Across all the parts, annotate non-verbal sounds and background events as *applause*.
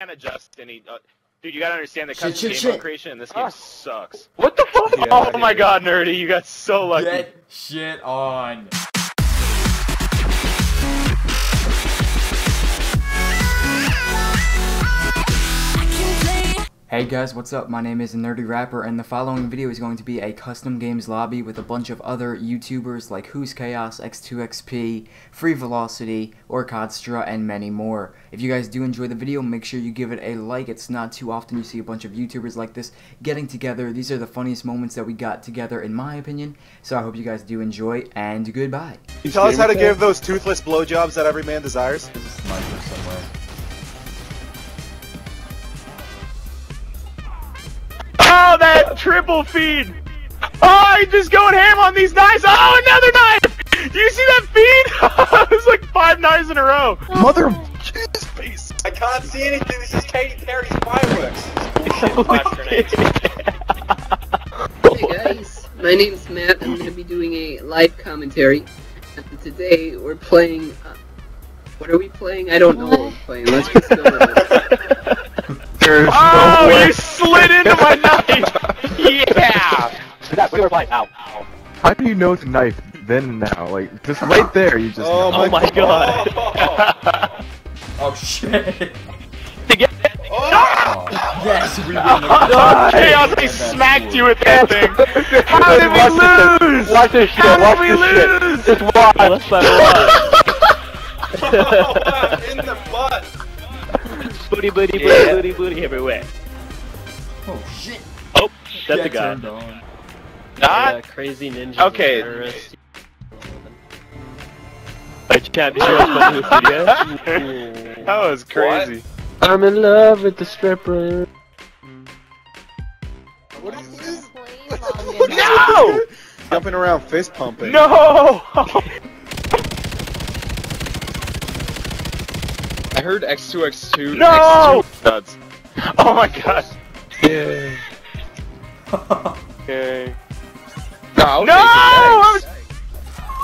can't adjust any. Uh, dude, you gotta understand the Shit, custom shit, game shit. creation in this game Ah. sucks. What the fuck? Yeah, oh my god, nerdy, you got so lucky. Get shit on. Hey guys, what's up? My name is Nerdy Rapper, and the following video is going to be a custom games lobby with a bunch of other YouTubers like Who's Chaos, X2XP, Free Velocity, Orcodstra, and many more. If you guys do enjoy the video, make sure you give it a like. It's not too often you see a bunch of YouTubers like this getting together. These are the funniest moments that we got together, in my opinion. So I hope you guys do enjoy, and goodbye. Can You tell us how to give those toothless blowjobs that every man desires. There's a sniper somewhere. Triple feed! Oh, he's just going ham on these knives! Oh, another knife! Do you see that feed? *laughs* it's like five knives in a row. Mother Jesus face. I can't see anything. This is Katy Perry's fireworks. Hey guys, my name's Matt. I'm going to be doing a live commentary. And today we're playing. Uh, what are we playing? I don't know what we're playing. Let's get started. *laughs* oh, you slid into my *laughs* knife! Yeah! That we were playing. Ow. Ow. How do you know it's knife then and now? Like, just right there, you just. Oh Oh my god. *laughs* Oh shit! To get Oh! Yes, we win the *laughs* Oh, Chaos, they smacked you with that thing! *laughs* How did we lose? Watch this shit. How Watch did we this lose? shit. Just watch. Let's In the butt. Booty, booty, booty, booty, booty everywhere. Oh shit! Oh, that's a Get guy. Turned on. Not. Uh, crazy ninja. Okay. Like championship *laughs* *laughs* That was crazy. I'm in love with the stripper. What is this? *laughs* No! Jumping around, fist pumping. No! I heard X2X2. No! X2 nuts. Oh my god. Yeah. Okay. No, I'll No!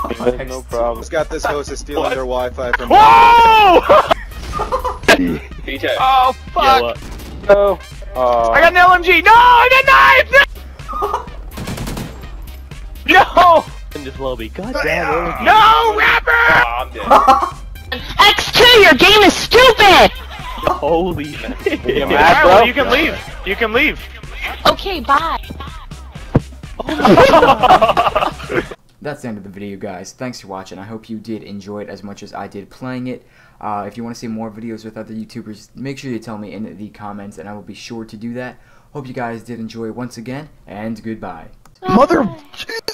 take I'm- No problem. Who's got this host is stealing What? their Wi-Fi from Whoa! *laughs* it. DJ. Oh fuck! what? No. Uh, I got an LMG! No! I got knife! *laughs* No! in this lobby. God damn it. No, rapper! Oh, I'm dead. X2, your game is stupid! Holy shit. Yeah, mad, well, you can *laughs* leave. You can leave. Okay, bye. *laughs* That's the end of the video, guys. Thanks for watching. I hope you did enjoy it as much as I did playing it. Uh, if you want to see more videos with other YouTubers, make sure you tell me in the comments, and I will be sure to do that. Hope you guys did enjoy once again, and goodbye. Mother Jesus face. Bye.